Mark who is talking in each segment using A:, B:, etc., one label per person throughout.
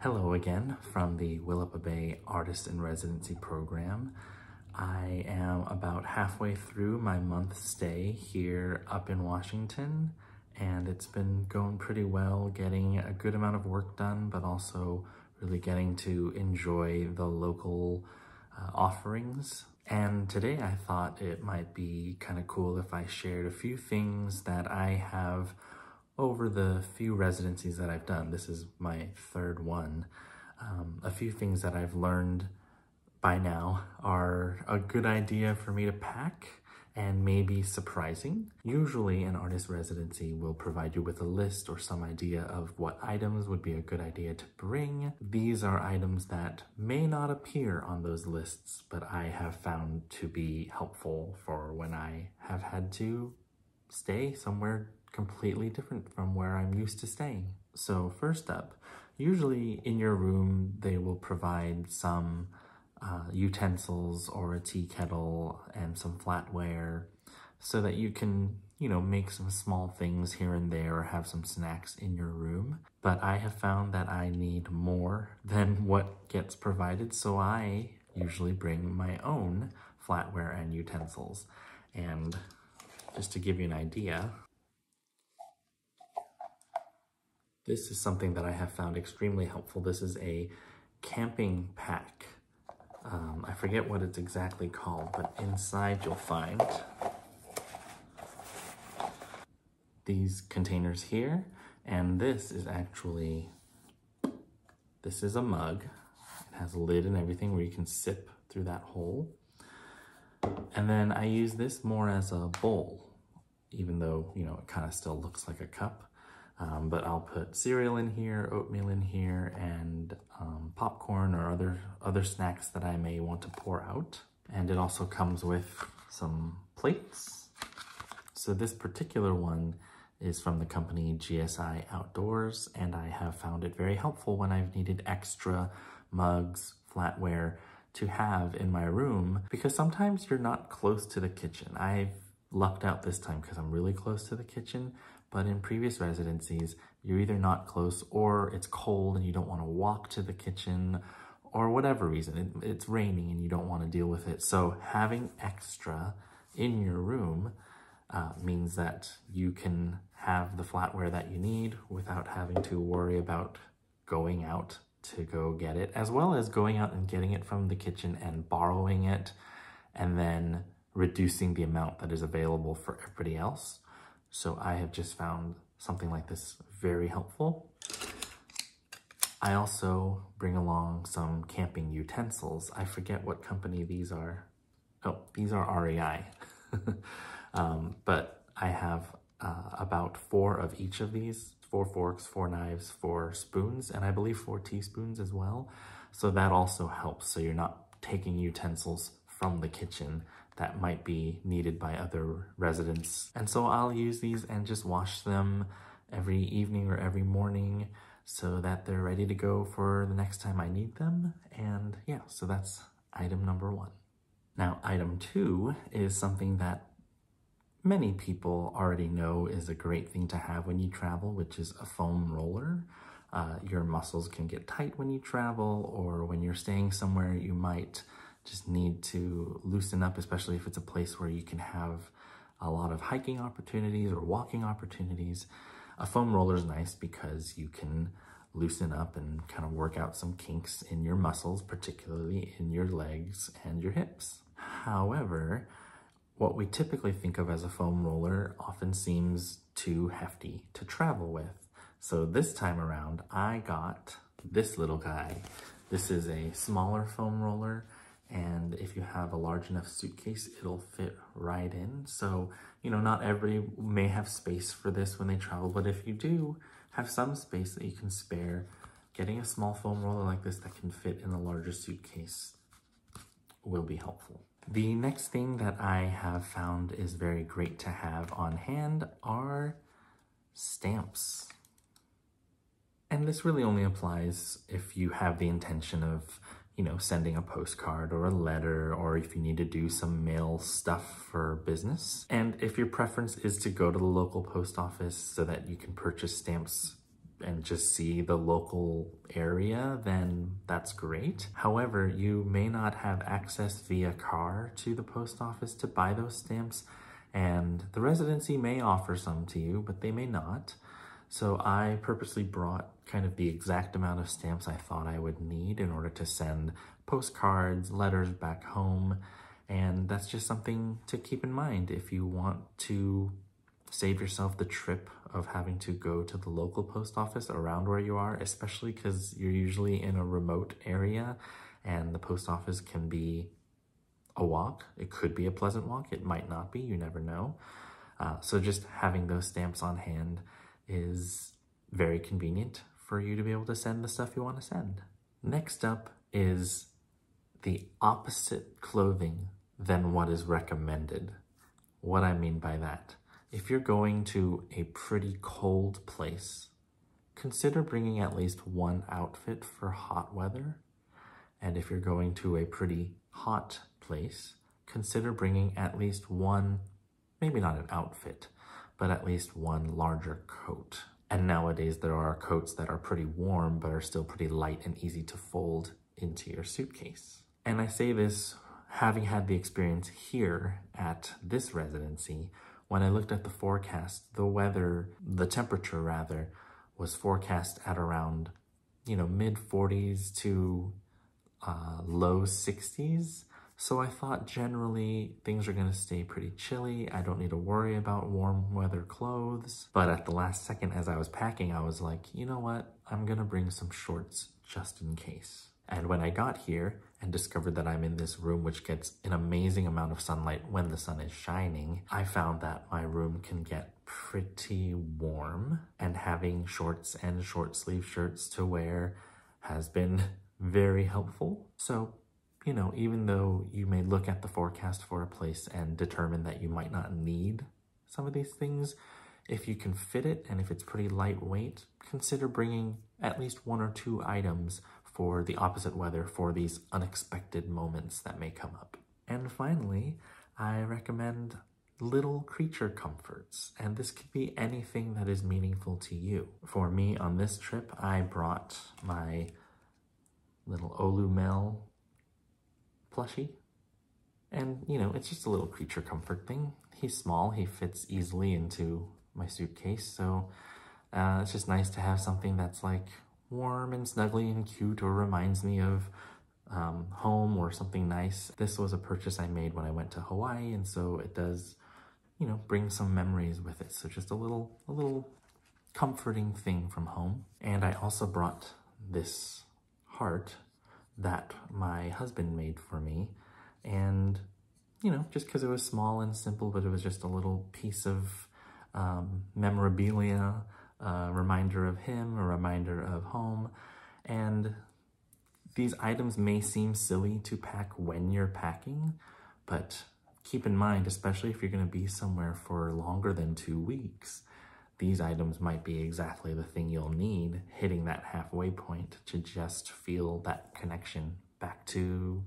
A: Hello again from the Willapa Bay Artist in Residency program. I am about halfway through my month stay here up in Washington and it's been going pretty well getting a good amount of work done but also really getting to enjoy the local uh, offerings. And today I thought it might be kind of cool if I shared a few things that I have over the few residencies that I've done, this is my third one, um, a few things that I've learned by now are a good idea for me to pack and maybe surprising. Usually an artist residency will provide you with a list or some idea of what items would be a good idea to bring. These are items that may not appear on those lists, but I have found to be helpful for when I have had to stay somewhere completely different from where I'm used to staying. So first up, usually in your room, they will provide some uh, utensils or a tea kettle and some flatware so that you can, you know, make some small things here and there or have some snacks in your room. But I have found that I need more than what gets provided, so I usually bring my own flatware and utensils. And just to give you an idea, This is something that I have found extremely helpful. This is a camping pack. Um, I forget what it's exactly called, but inside you'll find these containers here. And this is actually, this is a mug. It has a lid and everything where you can sip through that hole. And then I use this more as a bowl, even though, you know, it kind of still looks like a cup. Um, but I'll put cereal in here, oatmeal in here, and um, popcorn or other, other snacks that I may want to pour out. And it also comes with some plates. So this particular one is from the company GSI Outdoors, and I have found it very helpful when I've needed extra mugs, flatware to have in my room, because sometimes you're not close to the kitchen. I've lucked out this time because I'm really close to the kitchen, but in previous residencies, you're either not close or it's cold and you don't want to walk to the kitchen or whatever reason. It, it's raining and you don't want to deal with it. So having extra in your room uh, means that you can have the flatware that you need without having to worry about going out to go get it, as well as going out and getting it from the kitchen and borrowing it and then reducing the amount that is available for everybody else. So I have just found something like this very helpful. I also bring along some camping utensils. I forget what company these are. Oh, these are REI. um, but I have uh, about four of each of these, four forks, four knives, four spoons, and I believe four teaspoons as well. So that also helps. So you're not taking utensils from the kitchen that might be needed by other residents. And so I'll use these and just wash them every evening or every morning so that they're ready to go for the next time I need them. And yeah, so that's item number one. Now, item two is something that many people already know is a great thing to have when you travel, which is a foam roller. Uh, your muscles can get tight when you travel or when you're staying somewhere you might just need to loosen up, especially if it's a place where you can have a lot of hiking opportunities or walking opportunities. A foam roller is nice because you can loosen up and kind of work out some kinks in your muscles, particularly in your legs and your hips. However, what we typically think of as a foam roller often seems too hefty to travel with. So this time around, I got this little guy. This is a smaller foam roller and if you have a large enough suitcase, it'll fit right in. So, you know, not everybody may have space for this when they travel, but if you do have some space that you can spare, getting a small foam roller like this that can fit in a larger suitcase will be helpful. The next thing that I have found is very great to have on hand are stamps. And this really only applies if you have the intention of you know, sending a postcard or a letter, or if you need to do some mail stuff for business. And if your preference is to go to the local post office so that you can purchase stamps and just see the local area, then that's great. However, you may not have access via car to the post office to buy those stamps, and the residency may offer some to you, but they may not. So I purposely brought kind of the exact amount of stamps I thought I would need in order to send postcards, letters back home, and that's just something to keep in mind if you want to save yourself the trip of having to go to the local post office around where you are, especially because you're usually in a remote area and the post office can be a walk. It could be a pleasant walk. It might not be. You never know. Uh, so just having those stamps on hand is very convenient for you to be able to send the stuff you want to send. Next up is the opposite clothing than what is recommended. What I mean by that if you're going to a pretty cold place, consider bringing at least one outfit for hot weather. And if you're going to a pretty hot place, consider bringing at least one, maybe not an outfit, but at least one larger coat. And nowadays there are coats that are pretty warm, but are still pretty light and easy to fold into your suitcase. And I say this having had the experience here at this residency when I looked at the forecast, the weather, the temperature rather, was forecast at around, you know, mid 40s to uh, low 60s. So I thought generally things are to stay pretty chilly. I don't need to worry about warm weather clothes. But at the last second as I was packing, I was like, you know what? I'm to bring some shorts just in case. And when I got here and discovered that I'm in this room which gets an amazing amount of sunlight when the sun is shining, I found that my room can get pretty warm and having shorts and short sleeve shirts to wear has been very helpful. So, you know, even though you may look at the forecast for a place and determine that you might not need some of these things, if you can fit it and if it's pretty lightweight, consider bringing at least one or two items for the opposite weather for these unexpected moments that may come up. And finally, I recommend little creature comforts, and this could be anything that is meaningful to you. For me, on this trip, I brought my little 'Olu Mel plushie, and you know, it's just a little creature comfort thing. He's small, he fits easily into my suitcase, so uh, it's just nice to have something that's like warm and snuggly and cute or reminds me of um, home or something nice. This was a purchase I made when I went to Hawaii and so it does, you know, bring some memories with it. So just a little, a little comforting thing from home. And I also brought this heart that my husband made for me. And, you know, just because it was small and simple, but it was just a little piece of um, memorabilia a reminder of him, a reminder of home, and these items may seem silly to pack when you're packing, but keep in mind, especially if you're going to be somewhere for longer than two weeks, these items might be exactly the thing you'll need hitting that halfway point to just feel that connection back to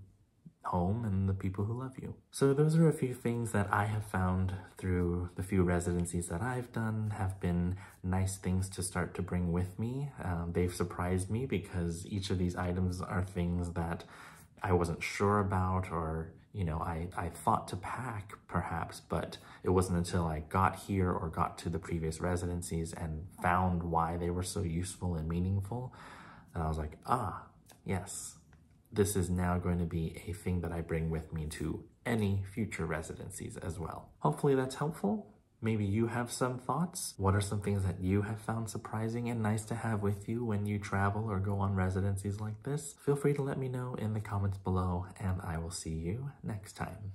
A: home and the people who love you. So those are a few things that I have found through the few residencies that I've done have been nice things to start to bring with me. Um, they've surprised me because each of these items are things that I wasn't sure about or you know, I, I thought to pack perhaps, but it wasn't until I got here or got to the previous residencies and found why they were so useful and meaningful that I was like, ah, yes, this is now going to be a thing that I bring with me to any future residencies as well. Hopefully that's helpful. Maybe you have some thoughts. What are some things that you have found surprising and nice to have with you when you travel or go on residencies like this? Feel free to let me know in the comments below and I will see you next time.